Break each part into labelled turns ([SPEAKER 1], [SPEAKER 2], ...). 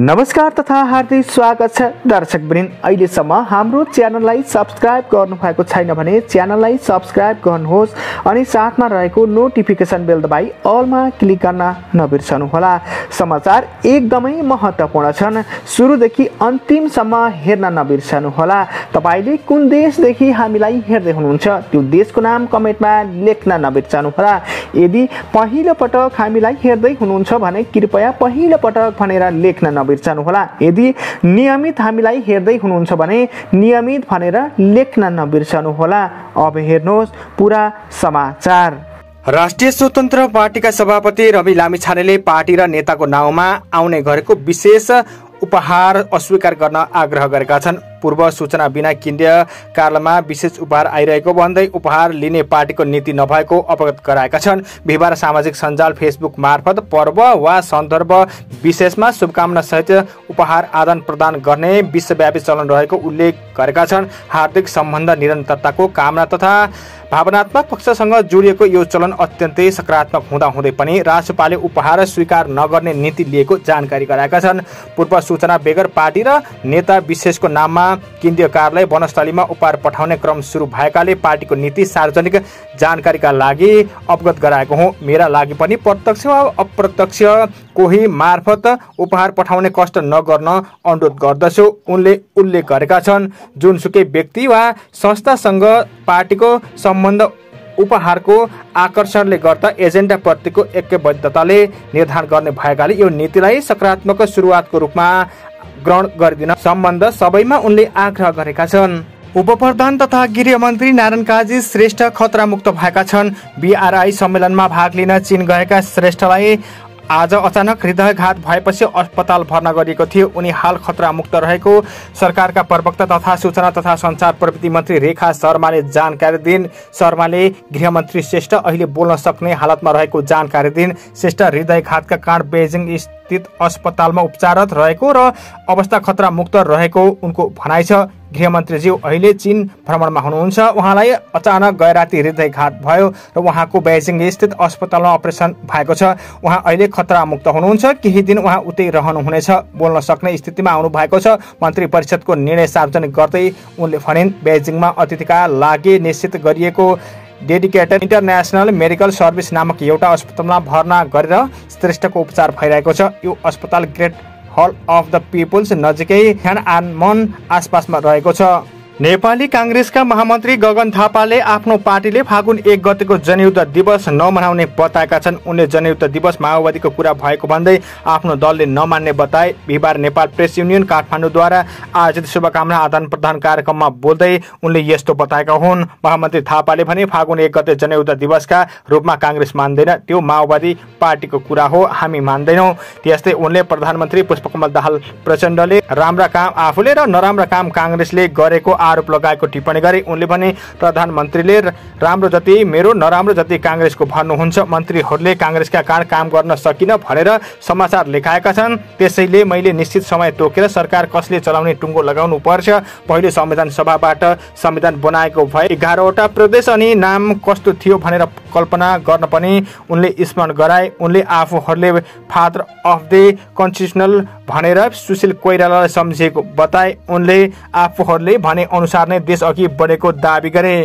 [SPEAKER 1] नमस्कार तथा हार्दिक स्वागत छ दर्शक वृन्द अहिलेसम्म हाम्रो च्यानललाई सब्सक्राइब गर्नुभएको छैन भने च्यानललाई सब्सक्राइब गर्नुहोस् अनि साथमा रहेको नोटिफिकेसन बेल दबाई अलमा क्लिक गर्न नबिर्सनुहोला। समाचार एकदमै महत्त्वपूर्ण छन्। सुरुदेखि अन्तिमसम्म हेर्न नबिर्सनुहोला। तपाईँले कुन देशदेखि हामीलाई हेर्दै हुनुहुन्छ त्यो देशको नाम कमेन्टमा लेख्न नबिर्सनुहोला। यदि पहिलो पटक हामीलाई हेर्दै हुनुहुन्छ भने कृपया पहिलो पटक भनेर लेख्न नबिर्सनुहोला यदि नियमित हामीलाई हेर्दै हुनुहुन्छ भने नियमित भनेर लेख्न नबिर्सनुहोला अब हेर्नुहोस् पुरा समाचार।
[SPEAKER 2] राष्ट्रिय स्वतन्त्र पार्टीका सभापति रवि लामिछानेले पार्टी र नेताको नाउँमा आउने गरेको विशेष उपहार अस्वीकार गर्न आग्रह गरेका छन्। पूर्व सूचना बिना केन्द्रीय कार्यालयमा विशेष उपहार आइरहेको भन्दै उपहार लिने पार्टीको नीति नभएको अवगत गराएका छन्। बिहिबार सामाजिक सञ्जाल फेसबुक मार्फत पर्व वा सन्दर्भ विशेषमा शुभकामना सहित उपहार आदान प्रदान गर्ने विश्वव्यापी चलन रहेको उल्लेख गरेका छन्। हार्दिक सम्बन्ध निरन्तरताको कामना तथा भावनात्मक पक्षसँग जोडिएको यो चलन अत्यन्तै सकारात्मक हुँदाहुँदै पनि राजपाले उपहार स्वीकार नगर्ने नीति लिएको जानकारी गराएका छन्। पूर्व सूचना बेगर पार्टी र नेता विशेषको नाममा केन्द्रीय कार्यालय वनस्थलीमा उपहार पठाउने क्रम सुरु भएकाले पार्टीको नीति सार्वजनिक जानकारीका लागि अवगत गराएको हुँ। मेरा लागि पनि प्रत्यक्ष वा अप्रत्यक्ष कोही मार्फत उपहार पठाउने कष्ट नगर्न अनुरोध गर्दछु। उनले उल्लेख गरेका छन् जुनसुकै व्यक्ति वा संस्थासँग पार्टीको सम्बन्ध उपहारको आकर्षणले गर्दा एजेन्डाप्रतिको ऐक्यबद्धताले निर्धारण गर्ने भएकाले यो नीतिलाई सकारात्मक सुरुवातको रूपमा ग्रहण गरिदिन सम्बन्ध सबैमा उनले आग्रह गरेका छन्। उपप्रधान तथा गृहमन्त्री नारायण काजी श्रेष्ठ खतरामुक्त भएका छन्। बिआरआई सम्मेलनमा भाग लिन चीन गएका श्रेष्ठलाई आज अचानक हृदयघात भएपछि अस्पताल भर्ना गरिएको थियो। उनी हाल खतरा मुक्त रहेको सरकारका प्रवक्ता तथा सूचना तथा सञ्चार प्रविधि मन्त्री रेखा शर्माले जानकारी दिन् शर्माले गृहमन्त्री श्रेष्ठ अहिले बोल्न सक्ने हालतमा रहेको जानकारी दिन् श्रेष्ठ हृदयघातका कारण बेजिङ स्थित अस्पतालमा उपचाररत रहेको र अवस्था खतरा मुक्त रहेको उनको भनाइ छ। गृहमन्त्रीज्यू अहिले चीन भ्रमणमा हुनुहुन्छ। उहाँलाई अचानक गए राति हृदयघात भयो र उहाँको बेजिङ स्थित अस्पतालमा अपरेसन भएको छ। उहाँ अहिले खतरा मुक्त हुनुहुन्छ। केही दिन उहाँ उतै रहनुहुनेछ। बोल्न सक्ने स्थितिमा आउनु भएको छ। मन्त्री परिषदको निर्णय सार्वजनिक गर्दै उनले भनिन् बेजिङमा अतिथिका लागि निश्चित गरिएको डेडिकेटेड इन्टरनेसनल मेडिकल सर्भिस नामक एउटा अस्पतालमा भर्ना गरेर श्रेष्ठको उपचार भइरहेको छ। यो अस्पताल great hall of the people's नजिकै ह्यान आनमन आसपासमा रहेको छ। नेपाली काङ्ग्रेसका महामन्त्री गगन थापाले आफ्नो पार्टीले फागुन एक गतेको जनयुद्ध दिवस नमनाउने बताएका छन्। उनले जनयुद्ध दिवस माओवादीको कुरा भएको भन्दै आफ्नो दलले नमान्ने बताए। बिहिबार नेपाल प्रेस युनियन काठमाडौँद्वारा आयोजित शुभकामना आदान प्रदान कार्यक्रममा बोल्दै उनले यस्तो बताएका हुन्। महामन्त्री थापाले भने फागुन एक गते जनयुद्ध दिवसका रूपमा काङ्ग्रेस मान्दैन। त्यो माओवादी पार्टीको कुरा हो हामी मान्दैनौँ त्यस्तै उनले प्रधानमन्त्री पुष्पकमल दाहाल प्रचण्डले राम्रा काम आफूले र नराम्रा काम काङ्ग्रेसले गरेको आरोप लगाएको टिप्पणी गरे उनले भने प्रधानमन्त्रीले राम्रो जति मेरो नराम्रो जति काङ्ग्रेसको भन्नुहुन्छ मन्त्रीहरूले काङ्ग्रेसका कारण काम गर्न सकिन भनेर समाचार लेखाएका छन्। त्यसैले मैले निश्चित समय तोकेर सरकार कसले चलाउने टुङ्गो लगाउनु पर्छ। पहिलो संविधान सभाबाट संविधान बनाएको भए एघारवटा प्रदेश अनि नाम कस्तो थियो भनेर कल्पना गर्न पनि उनले स्मरण गराए। उनले आफूहरूले फादर अफ द कन्स्टिट्युसनल भनेर सुशील कोइरालालाई सम्झिएको बताए उनले आफूहरूले भने अनुसार नै देश अघि बढेको दावी गरे।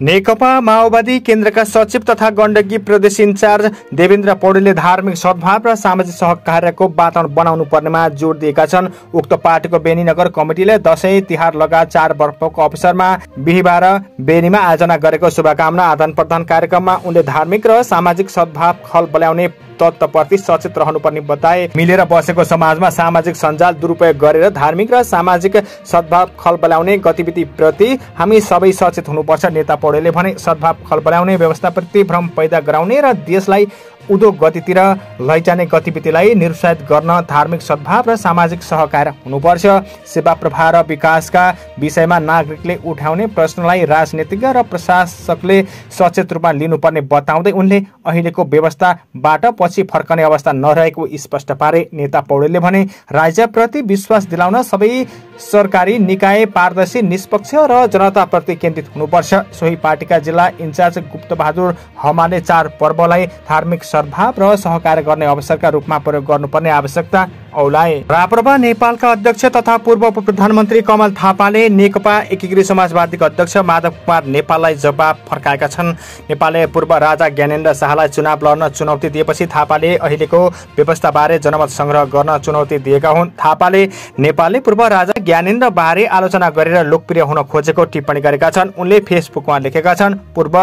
[SPEAKER 2] नेकपा माओवादी केन्द्रका सचिव तथा गण्डकी प्रदेश इन्चार्ज देवेन्द्र पौडेलले धार्मिक सद्भाव र सामाजिक सहकार्यको वातावरण बनाउनु पर्नेमा जोड दिएका छन्। उक्त पार्टीको बेनीनगर कमिटीले दसैँ तिहार लगायत चार वर्षको अवसरमा बिहिबार बेनीमा आयोजना गरेको शुभकामना आदान प्रदान कार्यक्रममा उनले धार्मिक र सामाजिक सद्भाव खल बल्याउने तत्त्वप्रति सचेत रहनुपर्ने बताए। मिलेर बसेको समाजमा सामाजिक सञ्जाल दुरुपयोग गरेर धार्मिक र सामाजिक सद्भाव खल बल्याउने गतिविधिप्रति हामी सबै सचेत हुनुपर्छ नेता पौडेलले भने। सद्भाव खल बल्याउने व्यवस्थाप्रति भ्रम पैदा गराउने र देशलाई उदो गतितिर लैजाने गतिविधिलाई निरुत्साहित गर्न धार्मिक सद्भाव र सामाजिक सहकार हुनुपर्छ। सेवा प्रवाह र विकासका विषयमा नागरिकले उठाउने प्रश्नलाई राजनीतिज्ञ र प्रशासकले सचेत रूपमा लिनुपर्ने बताउँदै उनले अहिलेको व्यवस्थाबाट पछि फर्कने अवस्था नरहेको स्पष्ट पारे। नेता पौडेलले भने राज्यप्रति विश्वास दिलाउन सबै सरकारी निकाय पारदर्शी निष्पक्ष र जनताप्रति केन्द्रित हुनुपर्छ। सोही पार्टीका जिल्ला इन्चार्ज गुप्तबहादुर हमाले चार पर्वलाई धार्मिक सद्भाव र सहकार्य गर्ने अवसरका रूपमा प्रयोग गर्नुपर्ने आवश्यकता औलाए राप्रपा नेपालका अध्यक्ष तथा पूर्व प्रधानमन्त्री कमल थापाले नेकपा एकीकृत समाजवादीका अध्यक्ष माधव कुमार नेपाललाई जवाब फर्काएका छन्। नेपालले पूर्व राजा ज्ञानेन्द्र शाहलाई चुनाव लड्न चुनौती दिएपछि थापाले अहिलेको व्यवस्थाबारे जनमत सङ्ग्रह गर्न चुनौती दिएका हुन्। थापाले नेपालले पूर्व राजा ज्ञानेन्द्र बारे आलोचना गरेर लोकप्रिय हुन खोजेको टिप्पणी गरेका छन्। उनले फेसबुकमा लेखेका छन् पूर्व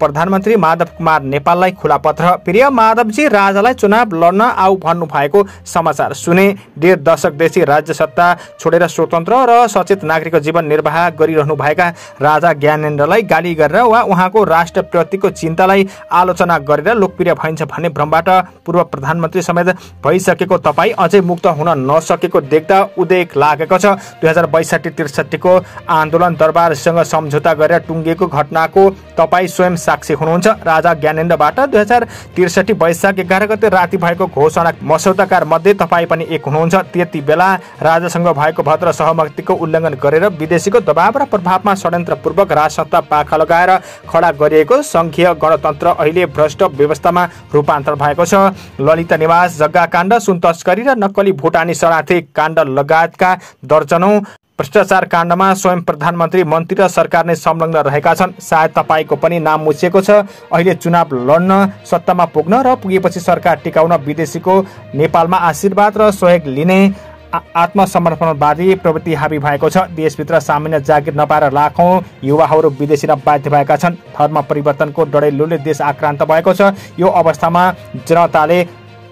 [SPEAKER 2] प्रधानमन्त्री माधव कुमार नेपाललाई खुला पत्र। प्रिय माधवजी राजालाई चुनाव लड्न आऊ भन्नु भएको समाचार सुने। डेढ दशकदेखि राज्य सत्ता छोडेर स्वतन्त्र र सचेत नागरिकको जीवन निर्वाह गरिरहनु भएका राजा ज्ञानेन्द्रलाई गाली गरेर वा उहाँको राष्ट्रप्रतिको चिन्तालाई आलोचना गरेर लोकप्रिय भइन्छ भन्ने भ्रमबाट पूर्व प्रधानमन्त्री समेत भइसकेको तपाईँ अझै मुक्त हुन नसकेको देख्दा उदेक लागेको छ। दुई हजार बैसठी त्रिसठीको आन्दोलन दरबारसँग सम्झौता गरेर टुङ्गिएको घटनाको तपाईँ स्वयं साक्षी हुनुहुन्छ। राजा ज्ञानेन्द्रबाट दुई हजार त्रिसठी वैशाख एघार गते राति भएको घोषणा मसौदाकार मध्ये तपाईँ पनि एक हुनुहुन्छ। त्यति बेला राजासँग भएको भद्र सहमतिको उल्लङ्घन गरेर विदेशीको दबाव र प्रभावमा षड्यन्त्रपूर्वक राजसत्ता पाखा लगाएर खडा गरिएको सङ्घीय गणतन्त्र अहिले भ्रष्ट व्यवस्थामा रूपान्तर भएको छ। ललित निवास जग्गा काण्ड सुन तस्करी र नक्कली भुटानी शरणार्थी काण्ड लगायतका दर्जनौं भ्रष्टाचार काण्डमा स्वयं प्रधानमन्त्री मन्त्री र सरकार नै संलग्न रहेका छन्। सायद तपाईँको पनि नाम मुछिएको छ। अहिले चुनाव लड्न सत्तामा पुग्न र पुगेपछि सरकार टिकाउन विदेशीको नेपालमा आशीर्वाद र सहयोग लिने आत्मसमर्पणवादी प्रवृत्ति हाबी भएको छ। देशभित्र सामान्य जागिर नपाएर लाखौँ युवाहरू विदेशी र बाध्य भएका छन्। धर्म परिवर्तनको डडेलुले देश आक्रान्त भएको छ। यो अवस्थामा जनताले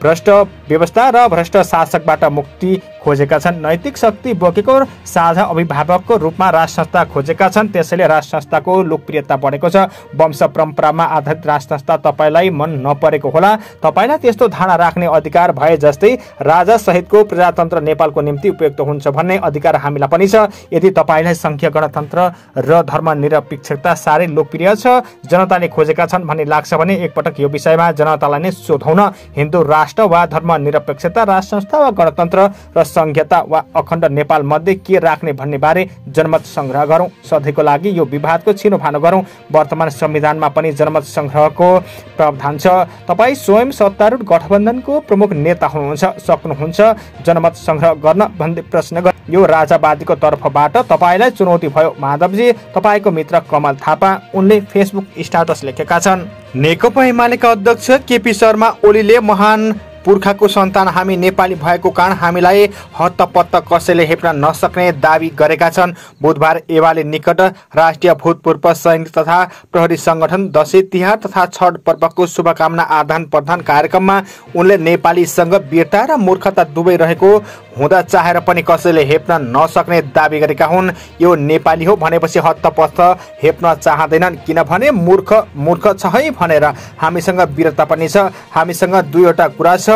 [SPEAKER 2] भ्रष्ट व्यवस्था र भ्रष्ट शासकबाट मुक्ति खोजेका छन्। नैतिक शक्ति बोकेको साझा अभिभावकको रूपमा राज संस्था खोजेका छन्। त्यसैले राज संस्थाको लोकप्रियता बढेको छ। वंश परम्परामा आधारित राज संस्था तपाईँलाई मन नपरेको होला। तपाईँलाई त्यस्तो धारणा राख्ने अधिकार भए जस्तै राजा सहितको प्रजातन्त्र नेपालको निम्ति उपयुक्त हुन्छ भन्ने अधिकार हामीलाई पनि छ। यदि तपाईँलाई सङ्घीय गणतन्त्र र धर्मनिरपेक्षता साह्रै लोकप्रिय छ जनताले खोजेका छन् भन्ने लाग्छ भने एकपटक यो विषयमा जनतालाई नै सोधौन हिन्दू राष्ट्र वा धर्मनिरपेक्षता राज संस्था वा गणतन्त्र र संघीयता वा अखण्ड नेपाल मध्ये के राख्ने भन्ने बारे जनमत सङ्ग्रह गरौँ। सधैँको लागि यो विवादको छिनोफानो गरौँ। वर्तमान संविधानमा पनि जनमत सङ्ग्रहको प्रावधान छ। तपाईँ स्वयं सत्तारूढ गठबन्धनको प्रमुख नेता हुनुहुन्छ सक्नुहुन्छ। जनमत सङ्ग्रह गर्न भन्ने प्रश्न गर। यो राजावादीको तर्फबाट तपाईँलाई चुनौती भयो माधवजी। तपाईँको मित्र कमल थापा उनले फेसबुक स्टाटस लेखेका छन्। नेकपा एमालेका अध्यक्ष केपी शर्मा ओलीले महान पुर्खाको सन्तान हामी नेपाली भएको कारण हामीलाई हत्तपत्त कसैले हेप्न नसक्ने दावी गरेका छन्। बुधबार एवाले निकट राष्ट्रिय भूतपूर्व सैनिक तथा प्रहरी सङ्गठन दसैँ तिहार तथा छठ पर्वको शुभकामना आदान प्रदान कार्यक्रममा उनले नेपालीसँग वीरता र मूर्खता दुवै रहेको हुँदा चाहेर पनि कसैले हेप्न नसक्ने दावी गरेका हुन्। यो नेपाली हो भनेपछि हत्तपत्त हेप्न चाहँदैनन्। किनभने मूर्ख मूर्ख छ है भनेर हामीसँग वीरता पनि छ। हामीसँग दुईवटा कुरा छ।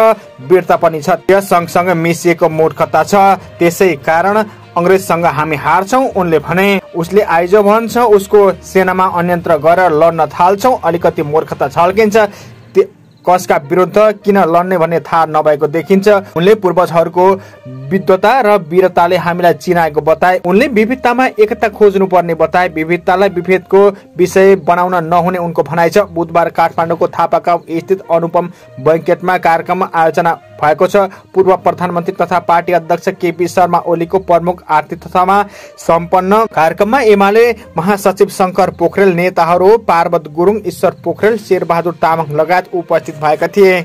[SPEAKER 2] वीरता पनि छ। त्यस सँगसँगै मिसिएको मूर्खता छ। त्यसै कारण अङ्ग्रेजसँग हामी हार्छौँ उनले भने उसले आइजो भन्छ उसको सेनामा अन्यन्त्र गरेर लड्न थाल्छौँ। अलिकति मूर्खता छल्किन्छ। कसका विरुद्ध किन लड्ने भन्ने थाहा नभएको देखिन्छ। उनले पूर्वजहरूको विद्वता र वीरताले हामीलाई चिनाएको बताए। उनले विविधतामा एकता खोज्नु पर्ने बताए। विविधतालाई विभेदको विषय बनाउन नहुने उनको भनाइ छ। बुधबार काठमाडौँको थापाका स्थित अनुपम बैङ्केटमा कार्यक्रम आयोजना भएको छ। पूर्व प्रधानमन्त्री तथा पार्टी अध्यक्ष केपी शर्मा ओलीको प्रमुख आतिथ्यतामा सम्पन्न कार्यक्रममा एमाले महासचिव शङ्कर पोखरेल नेताहरू पार्वत गुरुङ ईश्वर पोखरेल शेरबहादुर तामाङ लगायत उपस्थित भएका थिए।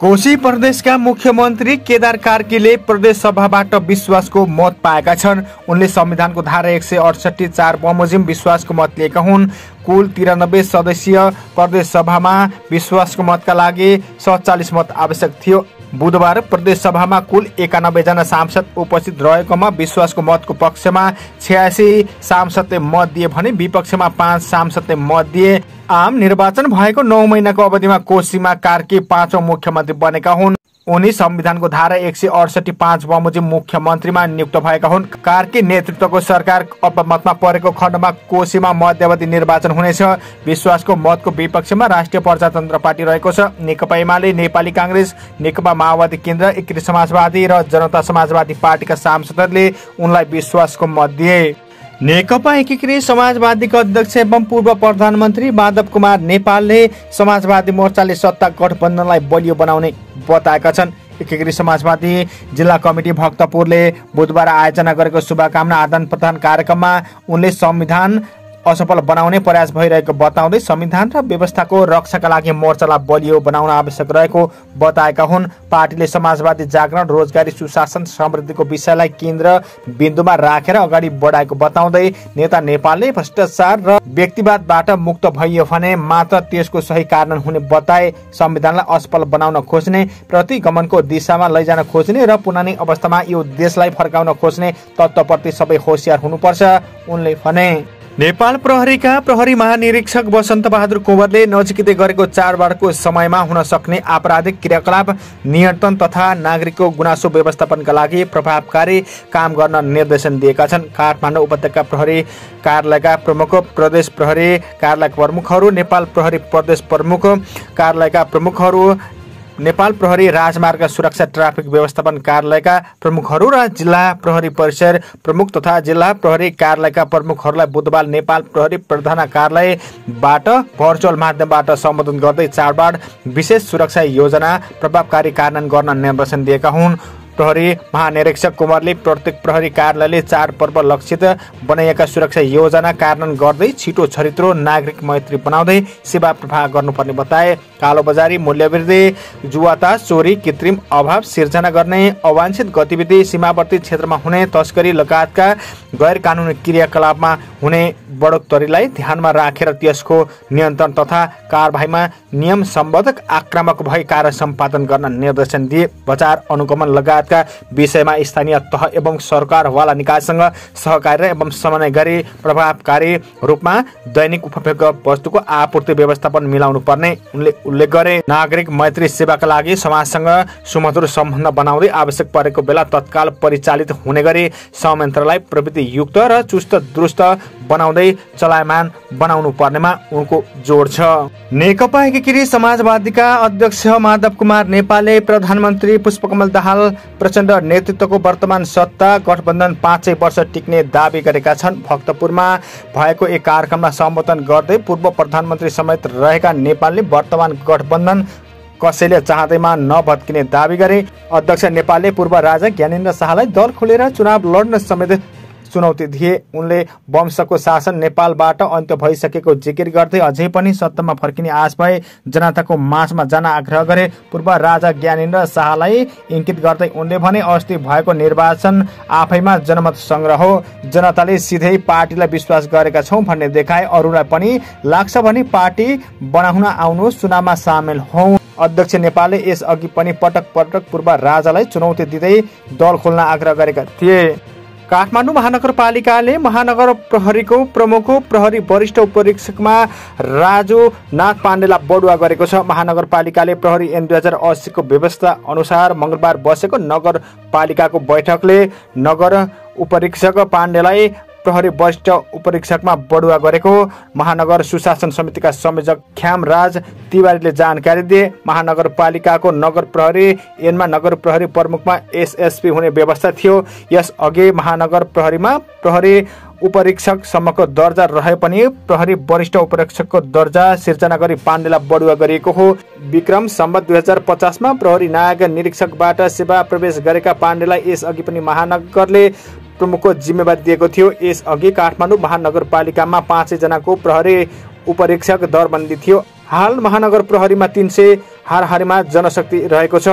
[SPEAKER 2] कोशी प्रदेशका मुख्यमन्त्री केदार कार्कीले प्रदेश सभाबाट विश्वासको मत पाएका छन्। उनले संविधानको धारा एक सय अडसठी चार बमोजिम विश्वासको मत लिएका हुन्। कुल तिरानब्बे सदस्यीय प्रदेश सभामा विश्वासको मतका लागि सत्तालिस मत आवश्यक थियो। बुधबार प्रदेश सभामा कुल एकानब्बेजना सांसद उपस्थित रहेकोमा विश्वासको मतको पक्षमा छ्यासी सांसदले मत दिए भने विपक्षमा पाँच सांसदले मत दिए। आम निर्वाचन भएको नौ महिनाको अवधिमा कोशीमा कार्की पाँचौं मुख्यमन्त्री बनेका हुन्। उनी संविधानको धारा एक सय अडसठी पाँच बमोजिम मुख्यमन्त्रीमा नियुक्त भएका हुन्। कार्की नेतृत्वको सरकार अपमतमा परेको खण्डमा कोशीमा मध्यावधि निर्वाचन हुनेछ। विश्वासको मतको विपक्षमा राष्ट्रिय प्रजातन्त्र पार्टी रहेको छ। नेकपा एमाले नेपाली काङ्ग्रेस नेकपा माओवादी केन्द्र एकीकृत समाजवादी र जनता समाजवादी पार्टीका सांसदहरूले उनलाई विश्वासको मत दिए। नेकपा एकीकृत समाजवादीका अध्यक्ष एवं पूर्व प्रधानमन्त्री माधव कुमार नेपालले समाजवादी मोर्चाले सत्ता गठबन्धनलाई बलियो बनाउने बताएका छन्। एकीकृत समाजवादी जिल्ला कमिटी भक्तपुरले बुधबार आयोजना गरेको शुभकामना आदान प्रदान कार्यक्रममा उनले संविधान असफल बनाउने प्रयास भइरहेको बताउँदै संविधान र व्यवस्थाको रक्षाका लागि मोर्चालाई बलियो बनाउन आवश्यक रहेको बताएका हुन्। पार्टीले समाजवादी जागरण रोजगारी सुशासन समृद्धिको विषयलाई केन्द्र बिन्दुमा राखेर अगाडि बढाएको बताउँदै नेता नेपालले भ्रष्टाचार र व्यक्तिवादबाट मुक्त भइयो भने मात्र त्यसको सही कारण हुने बताए संविधानलाई असफल बनाउन खोज्ने प्रतिगमनको दिशामा लैजान खोज्ने र पुरानै अवस्थामा यो देशलाई फर्काउन खोज्ने तत्त्वप्रति सबै होसियार हुनुपर्छ उनले भने। नेपाल प्रहरीका प्रहरी महानिरीक्षक वसन्त बहादुर कुँवरले नजिकै गरेको चाडबाडको समयमा हुन सक्ने आपराधिक क्रियाकलाप नियन्त्रण तथा नागरिकको गुनासो व्यवस्थापनका लागि प्रभावकारी काम गर्न निर्देशन दिएका छन्। काठमाडौँ उपत्यका प्रहरी कार्यालयका प्रमुख प्रदेश प्रहरी कार्यालयका प्रमुखहरू नेपाल प्रहरी प्रदेश प्रमुख कार्यालयका प्रमुखहरू नेपाल प्रहरी राजमार्ग सुरक्षा ट्राफिक व्यवस्थापन कार्यालयका प्रमुखहरू र जिल्ला प्रहरी परिसर प्रमुख तथा जिल्ला प्रहरी कार्यालयका प्रमुखहरूलाई बुधबार नेपाल प्रहरी प्रधान कार्यालयबाट भर्चुअल माध्यमबाट सम्बोधन गर्दै चाडबाड विशेष सुरक्षा योजना प्रभावकारी कार्यान्वयन गर्न निर्देशन दिएका हुन्। प्रहरी महानिरीक्षक कुमारले प्रत्येक प्रहरी कार्यालयले चाडपर्व लक्षित बनाइएका सुरक्षा योजना कार्यान्वयन गर्दै छिटो छरित्रो नागरिक मैत्री बनाउँदै सेवा प्रवाह गर्नुपर्ने बताए। कालोबजारी मूल्यवृद्धि जुवाता चोरी कृत्रिम अभाव सिर्जना गर्ने अवांछित गतिविधि सीमावर्ती क्षेत्रमा हुने तस्करी लगायतका गैर कानुनी क्रियाकलापमा हुने बढोत्तरीलाई ध्यानमा राखेर त्यसको नियन्त्रण तथा कारवाहीमा नियम सम्बद्धक आक्रामक भई कार्य सम्पादन गर्न निर्देशन दिए। बजार अनुगमन लगायतका विषयमा स्थानीय तह एवं सरकारवाला निकायसँग सहकार्य एवं समन्वय गरी प्रभावकारी रूपमा दैनिक उपभोग वस्तुको आपूर्ति व्यवस्थापन मिलाउनु पर्ने उनले उल्लेख गरे। नागरिक मैत्री सेवाका लागि समाजसँग सुमधुर सम्बन्ध बनाउँदै आवश्यक परेको बेला तत्काल परिचालित हुने गरी संयन्त्रलाई युक्त र चुस्त दुरुस्त बनाउँदै चलायमान बनाउनु पर्नेमा उनको जोड छ। नेकपा एकीकृत समाजवादीका अध्यक्ष माधव कुमार नेपालले प्रधानमन्त्री पुष्पकमल दाहाल प्रचण्ड नेतृत्वको वर्तमान सत्ता गठबन्धन पाँचै वर्ष टिक्ने दावी गरेका छन्। भक्तपुरमा भएको एक कार्यक्रममा सम्बोधन गर्दै पूर्व प्रधानमन्त्री समेत रहेका नेपालले वर्तमान गठबन्धन कसैले चाहँदैमा नभत्किने दावी गरे। अध्यक्ष नेपालले पूर्व राजा ज्ञानेन्द्र शाहलाई दल खोलेर चुनाव लड्न समेत चुनौती दिए उनले वंशको शासन नेपालबाट अन्त्य भइसकेको जिकिर गर्दै अझै पनि सत्तामा फर्किने आश भए जनताको माझमा जान आग्रह गरे। पूर्व राजा ज्ञानेन्द्र शाहलाई इङ्कित गर्दै उनले भने अस्ति भएको निर्वाचन आफैमा जनमत सङ्ग्रह हो। जनताले सिधै पार्टीलाई विश्वास गरेका छौँ भन्ने देखाए। अरूलाई पनि लाग्छ भने पार्टी बनाउन आउनु चुनावमा सामेल हौ। अध्यक्ष नेपालले यसअघि पनि पटक पटक पूर्व राजालाई चुनौती दिँदै दल खोल्न आग्रह गरेका थिए। काठमाडौँ महानगरपालिकाले महानगर प्रहरीको प्रमुख प्रहरी वरिष्ठ उपरीक्षकमा राजु नाथ पाण्डेलाई बढुवा गरेको छ। महानगरपालिकाले प्रहरी एन दुई हजार अस्सीको व्यवस्था अनुसार मङ्गलबार बसेको नगरपालिकाको बैठकले नगर उपरीक्षक पाण्डेलाई प्रहरी वरिष्ठ उपरीक्षकमा बढुवा गरेको महानगर सुशासन समितिका संयोजक ख्यामराज तिवारीले जानकारी दिए महानगरपालिकाको नगर प्रहरी एनमा नगर प्रहरी प्रमुखमा एसएसपी हुने व्यवस्था थियो। यसअघि महानगर प्रहरीमा प्रहरी उपरीक्षकसम्मको दर्जा रहे पनि प्रहरी वरिष्ठ उपरीक्षकको दर्जा सिर्जना गरी पाण्डेलाई बढुवा गरिएको हो। विक्रम सम्बत दुई हजार पचासमा प्रहरी नायक निरीक्षकबाट सेवा प्रवेश गरेका पाण्डेलाई यसअघि पनि महानगरले प्रमुखको जिम्मेवारी दिएको थियो। यसअघि काठमाडौँ महानगरपालिकामा पाँचैजनाको प्रहरी उपरीक्षक दरबन्दी थियो। हाल महानगर प्रहरीमा तिन सय हारहारीमा जनशक्ति रहेको छ।